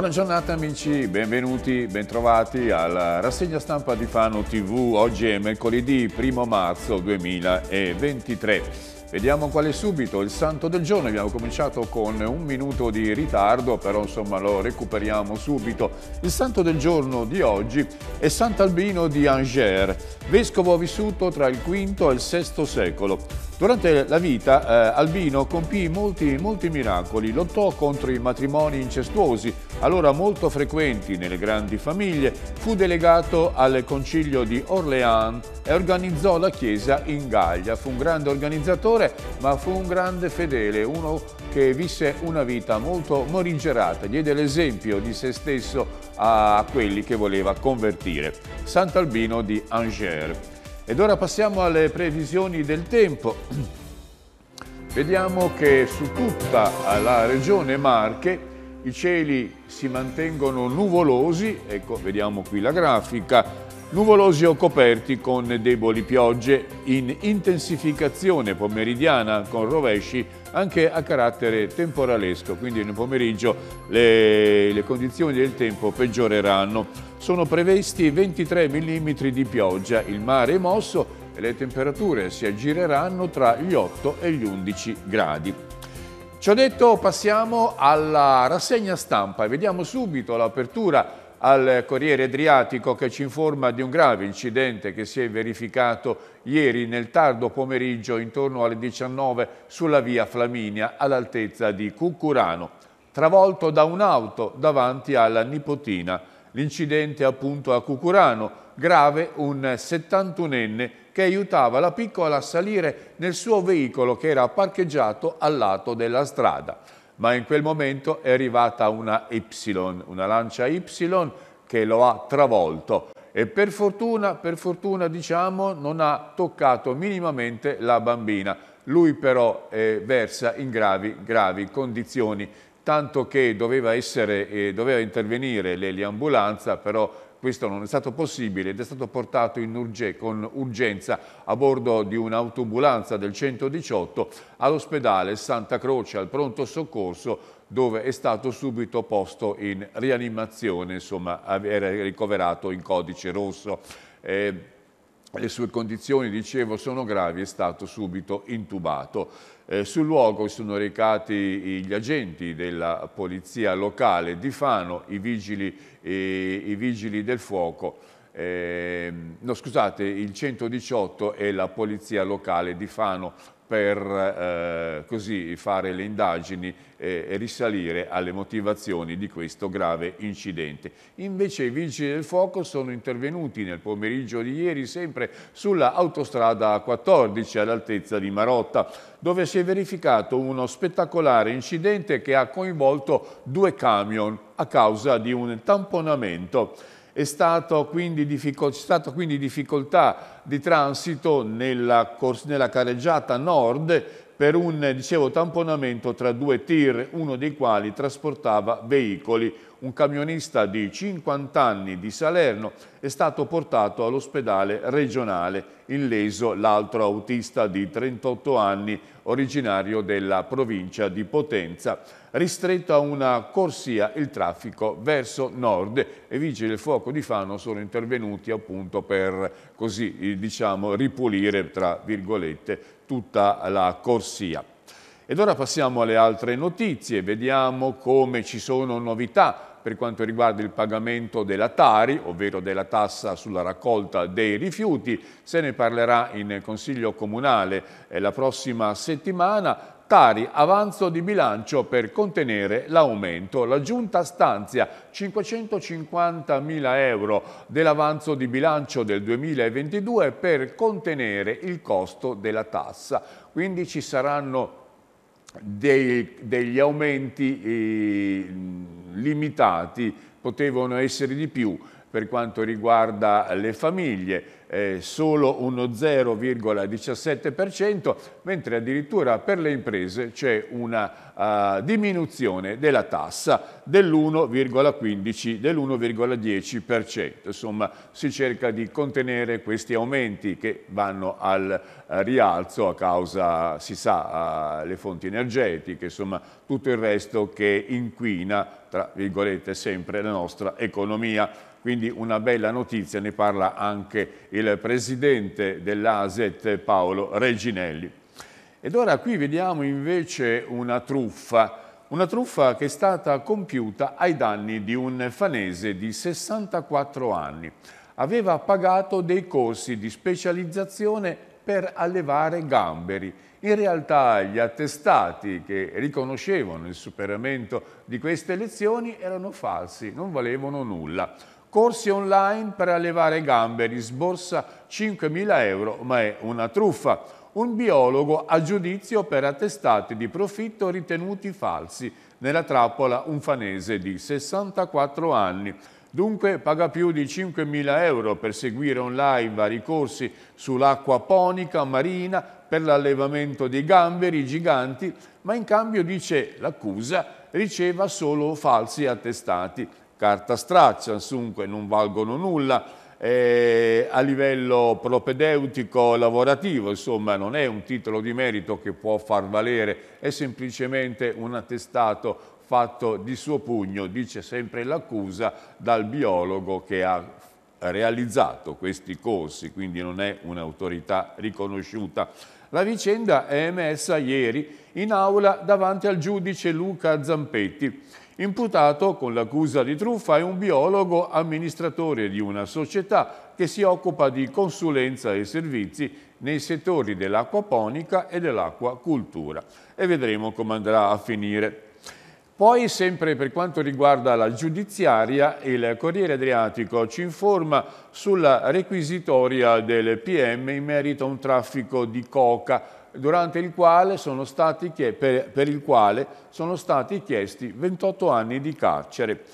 Buona giornata amici, benvenuti, bentrovati alla rassegna stampa di Fano TV. Oggi è mercoledì 1 marzo 2023. Vediamo qual è subito il santo del giorno, abbiamo cominciato con un minuto di ritardo, però insomma lo recuperiamo subito. Il santo del giorno di oggi è Sant'Albino di Angers, vescovo vissuto tra il V e il VI secolo. Durante la vita eh, Albino compì molti, molti miracoli, lottò contro i matrimoni incestuosi, allora molto frequenti nelle grandi famiglie, fu delegato al concilio di Orléans e organizzò la chiesa in Gallia. Fu un grande organizzatore, ma fu un grande fedele, uno che visse una vita molto morigerata, diede l'esempio di se stesso a quelli che voleva convertire. Sant'Albino di Angers. Ed ora passiamo alle previsioni del tempo. Vediamo che su tutta la regione Marche i cieli si mantengono nuvolosi, ecco vediamo qui la grafica, nuvolosi o coperti con deboli piogge in intensificazione pomeridiana con rovesci anche a carattere temporalesco, quindi nel pomeriggio le, le condizioni del tempo peggioreranno. Sono previsti 23 mm di pioggia, il mare è mosso e le temperature si aggireranno tra gli 8 e gli 11 gradi. Ciò detto passiamo alla rassegna stampa e vediamo subito l'apertura al Corriere Adriatico che ci informa di un grave incidente che si è verificato ieri nel tardo pomeriggio intorno alle 19 sulla via Flaminia all'altezza di Cuccurano, travolto da un'auto davanti alla nipotina. L'incidente appunto a Cucurano, grave un 71enne che aiutava la piccola a salire nel suo veicolo che era parcheggiato al lato della strada ma in quel momento è arrivata una Y, una lancia Y che lo ha travolto e per fortuna, per fortuna diciamo, non ha toccato minimamente la bambina. Lui però eh, versa in gravi, gravi condizioni, tanto che doveva, essere, eh, doveva intervenire l'eliambulanza, però questo non è stato possibile ed è stato portato in urge, con urgenza a bordo di un'autoambulanza del 118 all'ospedale Santa Croce al pronto soccorso dove è stato subito posto in rianimazione, insomma era ricoverato in codice rosso. Eh, le sue condizioni, dicevo, sono gravi, è stato subito intubato. Eh, sul luogo sono recati gli agenti della polizia locale di Fano, i vigili, eh, i vigili del fuoco, eh, no scusate, il 118 e la polizia locale di Fano per eh, così fare le indagini eh, e risalire alle motivazioni di questo grave incidente. Invece i vigili del fuoco sono intervenuti nel pomeriggio di ieri sempre sulla autostrada 14 all'altezza di Marotta, dove si è verificato uno spettacolare incidente che ha coinvolto due camion a causa di un tamponamento è quindi difficol- stata quindi difficoltà di transito nella, nella careggiata nord per un dicevo, tamponamento tra due tir, uno dei quali trasportava veicoli. Un camionista di 50 anni di Salerno è stato portato all'ospedale regionale, illeso l'altro autista di 38 anni, originario della provincia di Potenza ristretto a una corsia il traffico verso nord e vigili del fuoco di Fano sono intervenuti appunto per così diciamo ripulire tra virgolette tutta la corsia. Ed ora passiamo alle altre notizie, vediamo come ci sono novità per quanto riguarda il pagamento della Tari, ovvero della tassa sulla raccolta dei rifiuti. Se ne parlerà in Consiglio Comunale eh, la prossima settimana. Tari, avanzo di bilancio per contenere l'aumento. La Giunta stanzia 550 mila euro dell'avanzo di bilancio del 2022 per contenere il costo della tassa. Quindi ci saranno dei, degli aumenti eh, limitati, potevano essere di più, per quanto riguarda le famiglie, eh, solo uno 0,17%, mentre addirittura per le imprese c'è una uh, diminuzione della tassa dell'1,15, dell'1,10%. Insomma, si cerca di contenere questi aumenti che vanno al uh, rialzo a causa, si sa, uh, le fonti energetiche, insomma, tutto il resto che inquina, tra virgolette, sempre la nostra economia. Quindi una bella notizia, ne parla anche il presidente dell'ASET Paolo Reginelli. Ed ora qui vediamo invece una truffa, una truffa che è stata compiuta ai danni di un fanese di 64 anni. Aveva pagato dei corsi di specializzazione per allevare gamberi. In realtà gli attestati che riconoscevano il superamento di queste lezioni erano falsi, non valevano nulla. Corsi online per allevare gamberi, sborsa 5.000 euro, ma è una truffa. Un biologo a giudizio per attestati di profitto ritenuti falsi. Nella trappola un fanese di 64 anni. Dunque paga più di 5.000 euro per seguire online vari corsi sull'acquaponica marina per l'allevamento di gamberi giganti, ma in cambio, dice l'accusa, riceva solo falsi attestati carta straccia, dunque non valgono nulla, eh, a livello propedeutico lavorativo, insomma non è un titolo di merito che può far valere, è semplicemente un attestato fatto di suo pugno, dice sempre l'accusa, dal biologo che ha realizzato questi corsi, quindi non è un'autorità riconosciuta. La vicenda è emessa ieri in aula davanti al giudice Luca Zampetti. Imputato con l'accusa di truffa è un biologo amministratore di una società che si occupa di consulenza e servizi nei settori dell'acquaponica e dell'acquacultura e vedremo come andrà a finire. Poi, sempre per quanto riguarda la giudiziaria, il Corriere Adriatico ci informa sulla requisitoria del PM in merito a un traffico di coca durante il quale sono stati, per, per il quale sono stati chiesti 28 anni di carcere.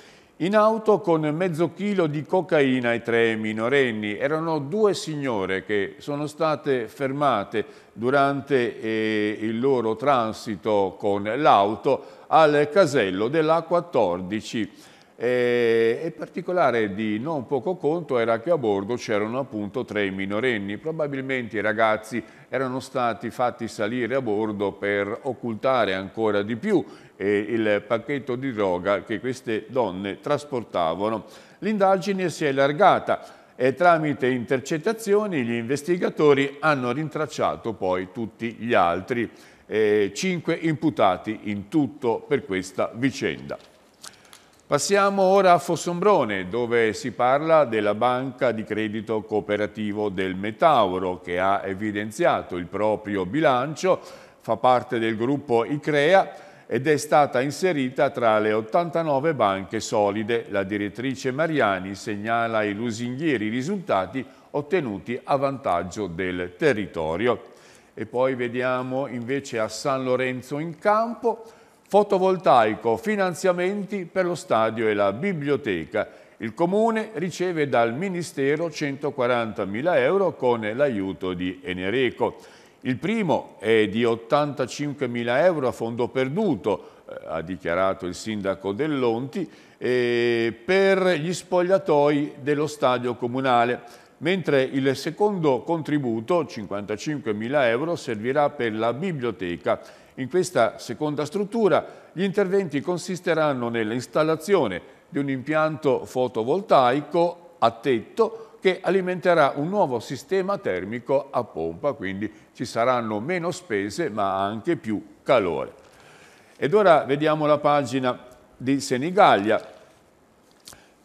In auto con mezzo chilo di cocaina ai tre minorenni erano due signore che sono state fermate durante eh, il loro transito con l'auto al casello della 14 e, e particolare di non poco conto era che a bordo c'erano appunto tre minorenni. Probabilmente i ragazzi erano stati fatti salire a bordo per occultare ancora di più eh, il pacchetto di droga che queste donne trasportavano. L'indagine si è allargata e tramite intercettazioni gli investigatori hanno rintracciato poi tutti gli altri eh, cinque imputati in tutto per questa vicenda. Passiamo ora a Fossombrone, dove si parla della banca di credito cooperativo del Metauro, che ha evidenziato il proprio bilancio, fa parte del gruppo ICREA ed è stata inserita tra le 89 banche solide. La direttrice Mariani segnala i lusinghieri risultati ottenuti a vantaggio del territorio. E poi vediamo invece a San Lorenzo in campo, Fotovoltaico, finanziamenti per lo stadio e la biblioteca. Il Comune riceve dal Ministero 140.000 euro con l'aiuto di Enereco. Il primo è di 85.000 euro a fondo perduto, eh, ha dichiarato il sindaco Dell'Onti, eh, per gli spogliatoi dello stadio comunale, mentre il secondo contributo, 55.000 euro, servirà per la biblioteca in questa seconda struttura gli interventi consisteranno nell'installazione di un impianto fotovoltaico a tetto che alimenterà un nuovo sistema termico a pompa, quindi ci saranno meno spese ma anche più calore. Ed ora vediamo la pagina di Senigallia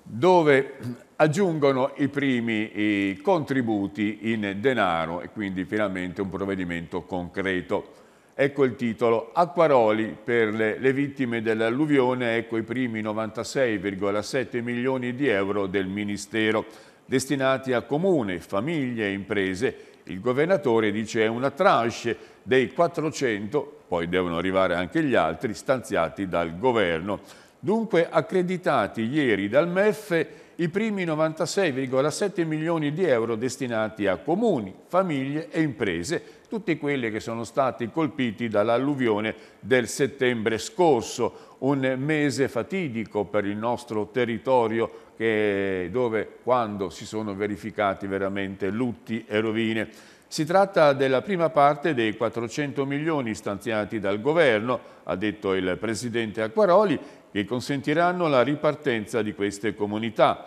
dove aggiungono i primi i contributi in denaro e quindi finalmente un provvedimento concreto. Ecco il titolo, Acquaroli per le, le vittime dell'alluvione, ecco i primi 96,7 milioni di euro del Ministero destinati a comune, famiglie e imprese. Il governatore dice è una tranche dei 400, poi devono arrivare anche gli altri, stanziati dal governo. Dunque accreditati ieri dal MEF i primi 96,7 milioni di euro destinati a comuni, famiglie e imprese, tutti quelli che sono stati colpiti dall'alluvione del settembre scorso, un mese fatidico per il nostro territorio che, dove quando si sono verificati veramente lutti e rovine. Si tratta della prima parte dei 400 milioni stanziati dal governo, ha detto il presidente Acquaroli, che consentiranno la ripartenza di queste comunità.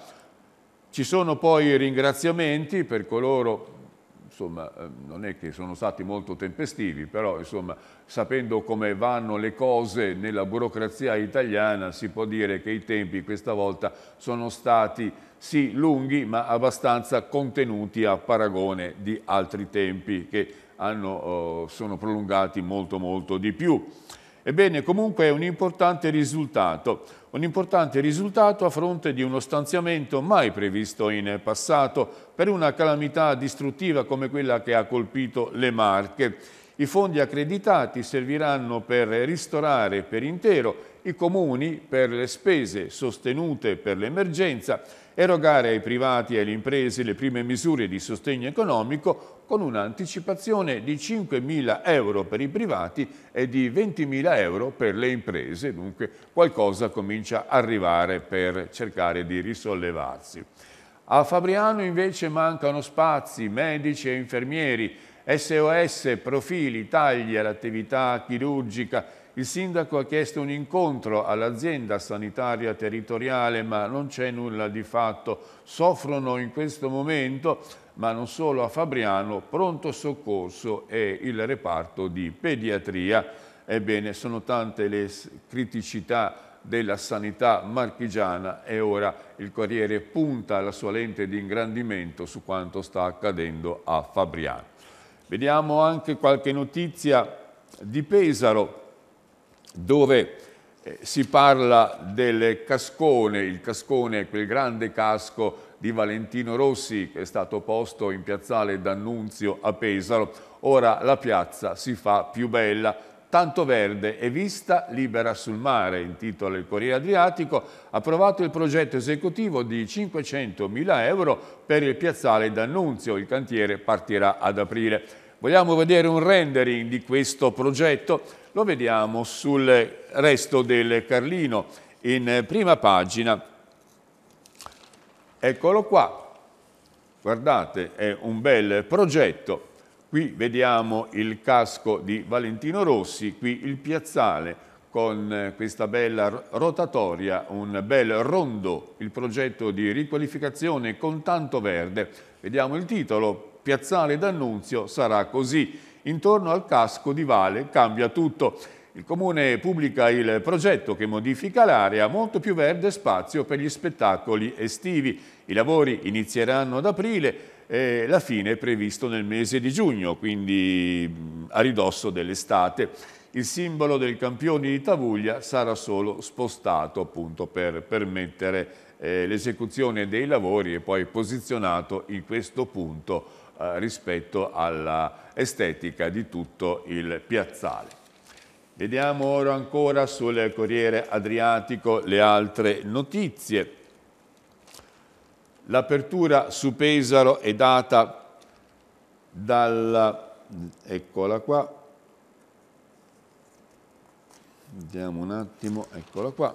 Ci sono poi ringraziamenti per coloro insomma, eh, non è che sono stati molto tempestivi, però insomma, sapendo come vanno le cose nella burocrazia italiana si può dire che i tempi questa volta sono stati sì lunghi ma abbastanza contenuti a paragone di altri tempi che hanno, oh, sono prolungati molto molto di più. Ebbene, comunque è un importante risultato, un importante risultato a fronte di uno stanziamento mai previsto in passato per una calamità distruttiva come quella che ha colpito le Marche. I fondi accreditati serviranno per ristorare per intero i comuni per le spese sostenute per l'emergenza erogare ai privati e alle imprese le prime misure di sostegno economico con un'anticipazione di 5.000 euro per i privati e di 20.000 euro per le imprese, dunque qualcosa comincia a arrivare per cercare di risollevarsi. A Fabriano invece mancano spazi, medici e infermieri, SOS, profili, tagli all'attività chirurgica, il sindaco ha chiesto un incontro all'azienda sanitaria territoriale ma non c'è nulla di fatto. Soffrono in questo momento, ma non solo a Fabriano, pronto soccorso e il reparto di pediatria. Ebbene, sono tante le criticità della sanità marchigiana e ora il Corriere punta la sua lente di ingrandimento su quanto sta accadendo a Fabriano. Vediamo anche qualche notizia di Pesaro dove eh, si parla del cascone, il cascone quel grande casco di Valentino Rossi che è stato posto in piazzale D'Annunzio a Pesaro. Ora la piazza si fa più bella, tanto verde e vista libera sul mare, intitola il Corriere Adriatico, approvato il progetto esecutivo di 500.000 euro per il piazzale D'Annunzio, il cantiere partirà ad aprile. Vogliamo vedere un rendering di questo progetto? Lo vediamo sul resto del Carlino in prima pagina. Eccolo qua, guardate, è un bel progetto. Qui vediamo il casco di Valentino Rossi, qui il piazzale con questa bella rotatoria, un bel rondo, il progetto di riqualificazione con tanto verde. Vediamo il titolo, Piazzale d'Annunzio sarà così intorno al casco di Vale cambia tutto. Il Comune pubblica il progetto che modifica l'area, molto più verde spazio per gli spettacoli estivi. I lavori inizieranno ad aprile e la fine è previsto nel mese di giugno, quindi a ridosso dell'estate. Il simbolo del campione di Tavuglia sarà solo spostato appunto per permettere eh, l'esecuzione dei lavori e poi posizionato in questo punto eh, rispetto all'estetica di tutto il piazzale. Vediamo ora ancora sul Corriere Adriatico le altre notizie. L'apertura su Pesaro è data dalla... eccola qua, vediamo un attimo, eccola qua,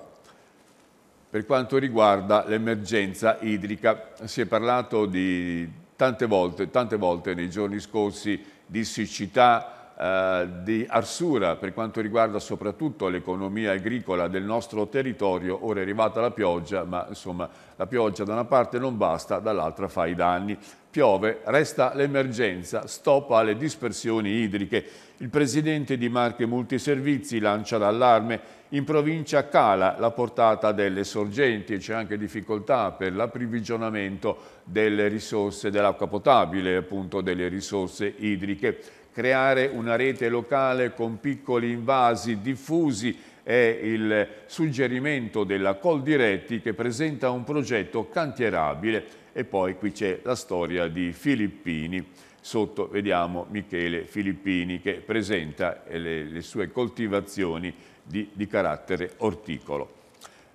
per quanto riguarda l'emergenza idrica. Si è parlato di tante volte, tante volte nei giorni scorsi di siccità, eh, di arsura per quanto riguarda soprattutto l'economia agricola del nostro territorio. Ora è arrivata la pioggia, ma insomma la pioggia da una parte non basta, dall'altra fa i danni. Piove, resta l'emergenza, stop alle dispersioni idriche. Il presidente di Marche Multiservizi lancia l'allarme in provincia cala la portata delle sorgenti e c'è anche difficoltà per l'approvvigionamento delle risorse dell'acqua potabile, appunto delle risorse idriche. Creare una rete locale con piccoli invasi diffusi è il suggerimento della Coldiretti che presenta un progetto cantierabile e poi qui c'è la storia di Filippini. Sotto vediamo Michele Filippini che presenta le, le sue coltivazioni di, di carattere orticolo.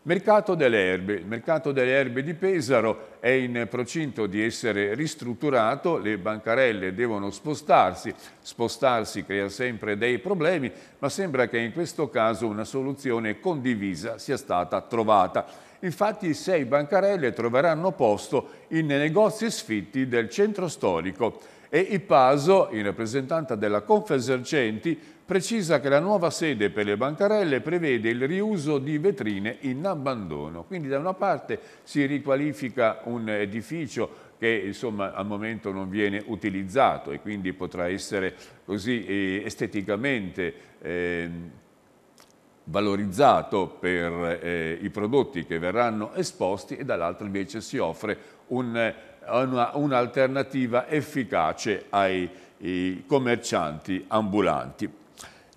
Mercato delle erbe. Il mercato delle erbe di Pesaro è in procinto di essere ristrutturato, le bancarelle devono spostarsi, spostarsi crea sempre dei problemi, ma sembra che in questo caso una soluzione condivisa sia stata trovata. Infatti sei bancarelle troveranno posto in negozi sfitti del centro storico e Ippaso, in rappresentanza della Confesercenti, precisa che la nuova sede per le bancarelle prevede il riuso di vetrine in abbandono. Quindi da una parte si riqualifica un edificio che insomma al momento non viene utilizzato e quindi potrà essere così eh, esteticamente eh, valorizzato per eh, i prodotti che verranno esposti e dall'altro invece si offre un'alternativa un efficace ai commercianti ambulanti.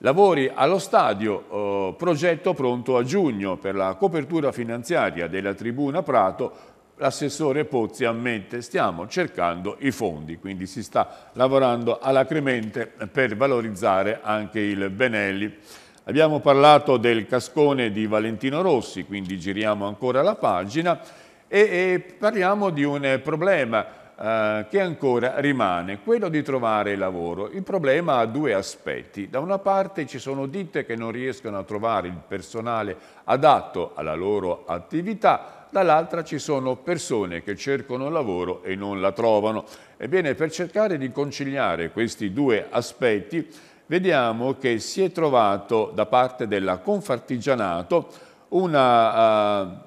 Lavori allo stadio, eh, progetto pronto a giugno per la copertura finanziaria della tribuna Prato, l'assessore Pozzi ammette stiamo cercando i fondi, quindi si sta lavorando alacremente per valorizzare anche il Benelli. Abbiamo parlato del cascone di Valentino Rossi, quindi giriamo ancora la pagina e, e parliamo di un problema eh, che ancora rimane, quello di trovare lavoro. Il problema ha due aspetti. Da una parte ci sono ditte che non riescono a trovare il personale adatto alla loro attività, dall'altra ci sono persone che cercano lavoro e non la trovano. Ebbene, per cercare di conciliare questi due aspetti, vediamo che si è trovato da parte della Confartigianato una, uh,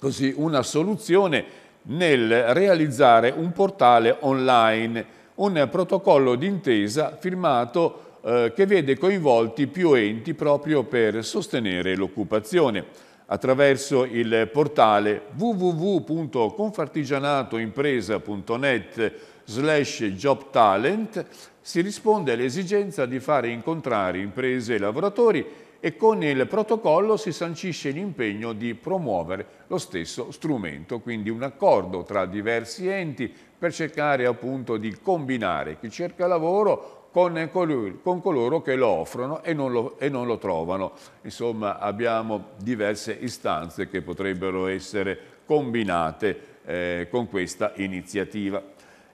così, una soluzione nel realizzare un portale online, un protocollo d'intesa firmato eh, che vede coinvolti più enti proprio per sostenere l'occupazione. Attraverso il portale www.confartigianatoimpresa.net slash jobtalent si risponde all'esigenza di fare incontrare imprese e lavoratori e con il protocollo si sancisce l'impegno di promuovere lo stesso strumento, quindi un accordo tra diversi enti per cercare appunto di combinare chi cerca lavoro con, con coloro che lo offrono e non lo, e non lo trovano. Insomma abbiamo diverse istanze che potrebbero essere combinate eh, con questa iniziativa.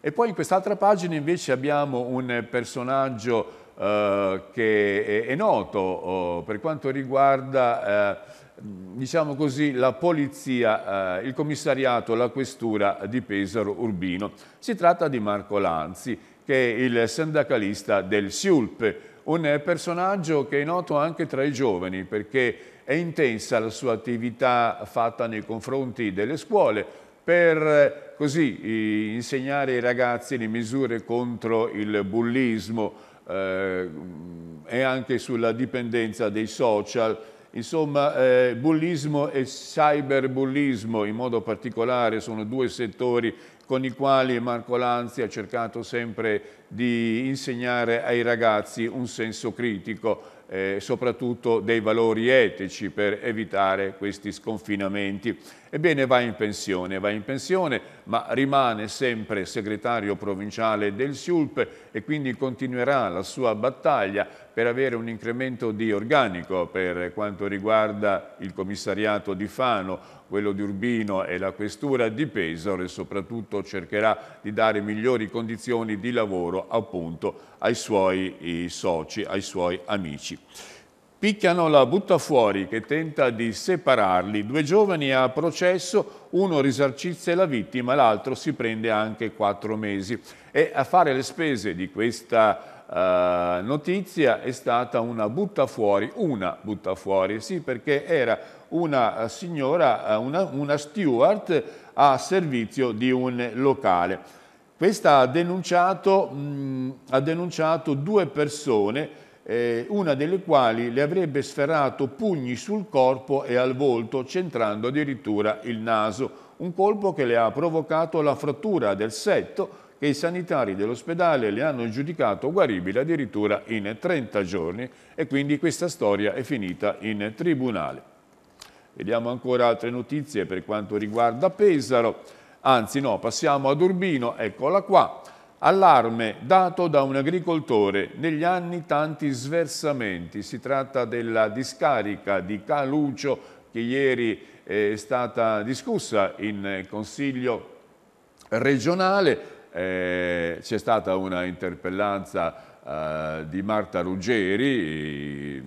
E poi in quest'altra pagina invece abbiamo un personaggio eh, che è, noto oh, per quanto riguarda eh, diciamo così, la polizia, eh, il commissariato, la questura di Pesaro Urbino. Si tratta di Marco Lanzi, che è il sindacalista del SIULP, un personaggio che è noto anche tra i giovani perché è intensa la sua attività fatta nei confronti delle scuole per così insegnare ai ragazzi le misure contro il bullismo, eh, e anche sulla dipendenza dei social. Insomma, eh, bullismo e cyberbullismo in modo particolare sono due settori con i quali Marco Lanzi ha cercato sempre di insegnare ai ragazzi un senso critico eh, soprattutto dei valori etici per evitare questi sconfinamenti. Ebbene va in pensione, va in pensione ma rimane sempre segretario provinciale del SIULP e quindi continuerà la sua battaglia per avere un incremento di organico per quanto riguarda il commissariato di Fano, quello di Urbino e la questura di Pesaro e soprattutto cercherà di dare migliori condizioni di lavoro appunto ai suoi soci, ai suoi amici. Picchiano la butta fuori che tenta di separarli. Due giovani a processo, uno risarcizia la vittima, l'altro si prende anche quattro mesi. E a fare le spese di questa uh, notizia è stata una butta fuori, una butta fuori, sì perché era una signora, una, una steward a servizio di un locale. Questa ha denunciato, mh, ha denunciato due persone eh, una delle quali le avrebbe sferrato pugni sul corpo e al volto, centrando addirittura il naso, un colpo che le ha provocato la frattura del setto che i sanitari dell'ospedale le hanno giudicato guaribile addirittura in 30 giorni e quindi questa storia è finita in tribunale. Vediamo ancora altre notizie per quanto riguarda Pesaro, anzi no, passiamo ad Urbino, eccola qua. Allarme dato da un agricoltore, negli anni tanti sversamenti, si tratta della discarica di Calucio che ieri è stata discussa in Consiglio regionale. Eh, c'è stata una interpellanza eh, di Marta Ruggeri,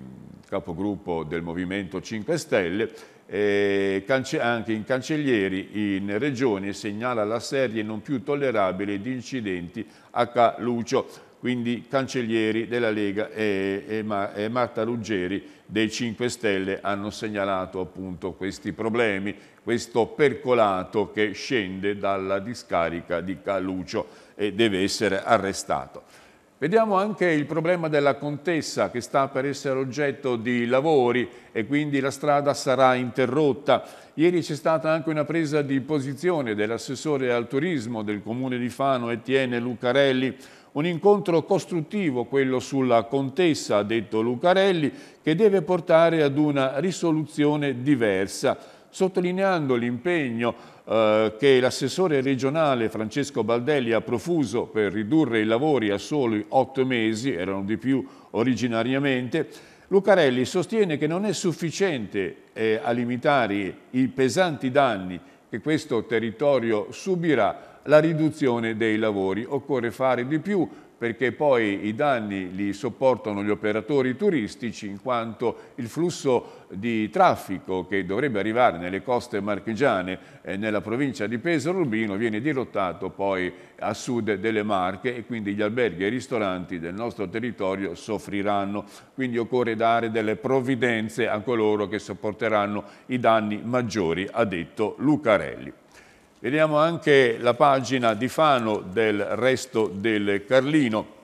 capogruppo del Movimento 5 Stelle, eh, anche in cancellieri in regione segnala la serie non più tollerabile di incidenti a Lucio, quindi cancellieri della Lega e, e, e Marta Ruggeri dei 5 Stelle hanno segnalato appunto questi problemi, questo percolato che scende dalla discarica di Calucio e deve essere arrestato. Vediamo anche il problema della contessa che sta per essere oggetto di lavori e quindi la strada sarà interrotta. Ieri c'è stata anche una presa di posizione dell'assessore al turismo del comune di Fano, Etienne Lucarelli, un incontro costruttivo, quello sulla contessa, ha detto Lucarelli, che deve portare ad una risoluzione diversa, sottolineando l'impegno eh, che l'assessore regionale Francesco Baldelli ha profuso per ridurre i lavori a soli otto mesi, erano di più originariamente, Lucarelli sostiene che non è sufficiente eh, a limitare i pesanti danni che questo territorio subirà la riduzione dei lavori. Occorre fare di più perché poi i danni li sopportano gli operatori turistici in quanto il flusso di traffico che dovrebbe arrivare nelle coste marchigiane e nella provincia di Pesaro Urbino viene dirottato poi a sud delle Marche e quindi gli alberghi e i ristoranti del nostro territorio soffriranno. Quindi occorre dare delle provvidenze a coloro che sopporteranno i danni maggiori, ha detto Lucarelli. Vediamo anche la pagina di Fano del Resto del Carlino,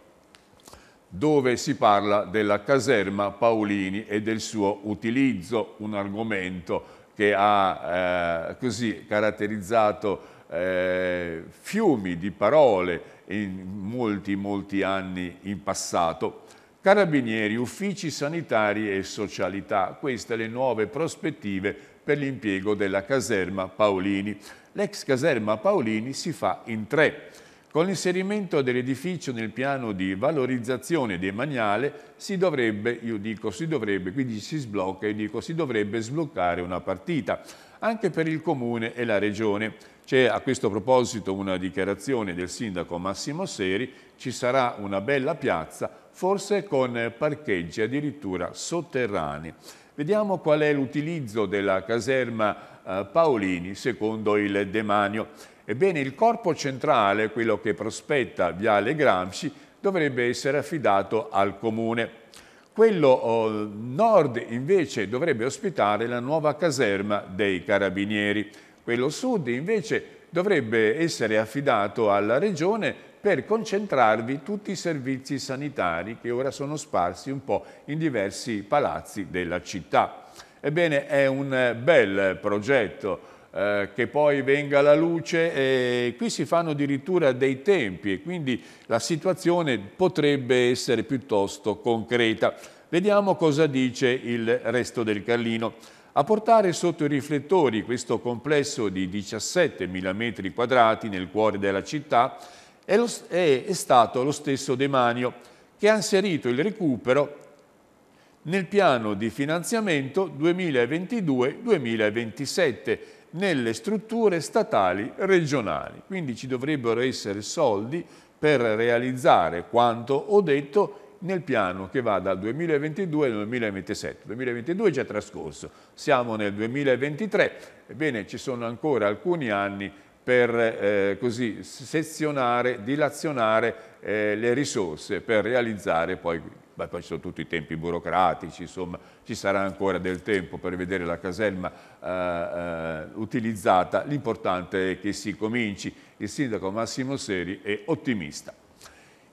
dove si parla della caserma Paolini e del suo utilizzo, un argomento che ha eh, così caratterizzato eh, fiumi di parole in molti, molti anni in passato. Carabinieri, uffici sanitari e socialità, queste le nuove prospettive per l'impiego della caserma Paolini. L'ex caserma Paolini si fa in tre. Con l'inserimento dell'edificio nel piano di valorizzazione demaniale si dovrebbe, io dico si dovrebbe, quindi si sblocca, io dico si dovrebbe sbloccare una partita, anche per il Comune e la Regione. C'è a questo proposito una dichiarazione del sindaco Massimo Seri, ci sarà una bella piazza, forse con parcheggi addirittura sotterranei. Vediamo qual è l'utilizzo della caserma Paolini secondo il demanio. Ebbene, il corpo centrale, quello che prospetta Viale Gramsci, dovrebbe essere affidato al Comune. Quello oh, nord invece dovrebbe ospitare la nuova caserma dei Carabinieri. Quello sud invece dovrebbe essere affidato alla Regione per concentrarvi tutti i servizi sanitari che ora sono sparsi un po' in diversi palazzi della città. Ebbene, è un bel progetto eh, che poi venga alla luce e qui si fanno addirittura dei tempi e quindi la situazione potrebbe essere piuttosto concreta. Vediamo cosa dice il resto del Carlino. A portare sotto i riflettori questo complesso di 17.000 metri quadrati nel cuore della città è, lo, è, è stato lo stesso Demanio che ha inserito il recupero nel piano di finanziamento 2022-2027 nelle strutture statali regionali. Quindi ci dovrebbero essere soldi per realizzare quanto ho detto nel piano che va dal 2022 al 2027. Il 2022 è già trascorso, siamo nel 2023, ebbene ci sono ancora alcuni anni per eh, così sezionare, dilazionare eh, le risorse per realizzare poi Beh, poi ci sono tutti i tempi burocratici, insomma ci sarà ancora del tempo per vedere la caserma eh, eh, utilizzata, l'importante è che si cominci. Il sindaco Massimo Seri è ottimista.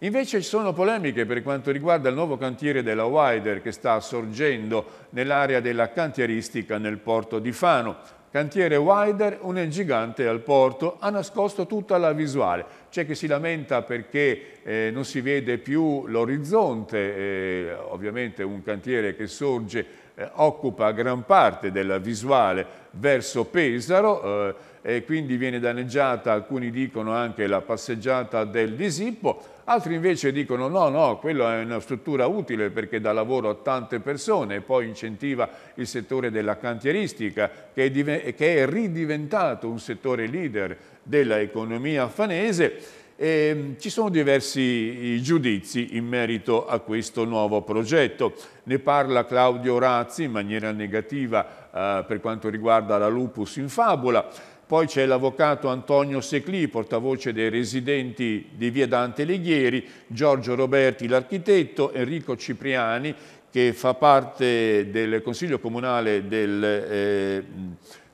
Invece ci sono polemiche per quanto riguarda il nuovo cantiere della Wider che sta sorgendo nell'area della cantieristica nel porto di Fano. Cantiere Wider, un gigante al porto, ha nascosto tutta la visuale. c'è chi si lamenta perché eh, non si vede più l'orizzonte, eh, ovviamente un cantiere che sorge eh, occupa gran parte della visuale verso Pesaro eh, e quindi viene danneggiata, alcuni dicono anche la passeggiata del Disippo, altri invece dicono no, no, quella è una struttura utile perché dà lavoro a tante persone poi incentiva il settore della cantieristica che è, che è ridiventato un settore leader della economia affanese e ehm, ci sono diversi giudizi in merito a questo nuovo progetto. Ne parla Claudio Razzi in maniera negativa eh, per quanto riguarda la lupus in fabula. Poi c'è l'avvocato Antonio Secli, portavoce dei residenti di Via Dante Alighieri, Giorgio Roberti l'architetto, Enrico Cipriani che fa parte del Consiglio Comunale del, eh,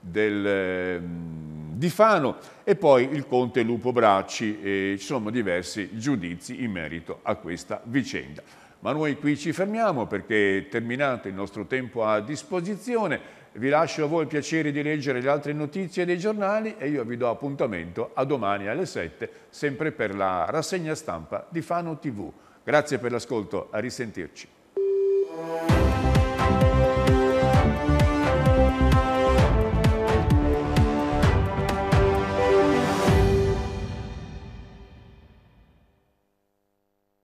del eh, di Fano e poi il conte Lupo Bracci. E ci sono diversi giudizi in merito a questa vicenda. Ma noi qui ci fermiamo perché è terminato il nostro tempo a disposizione. Vi lascio a voi il piacere di leggere le altre notizie dei giornali e io vi do appuntamento a domani alle 7, sempre per la rassegna stampa di Fano TV. Grazie per l'ascolto, a risentirci.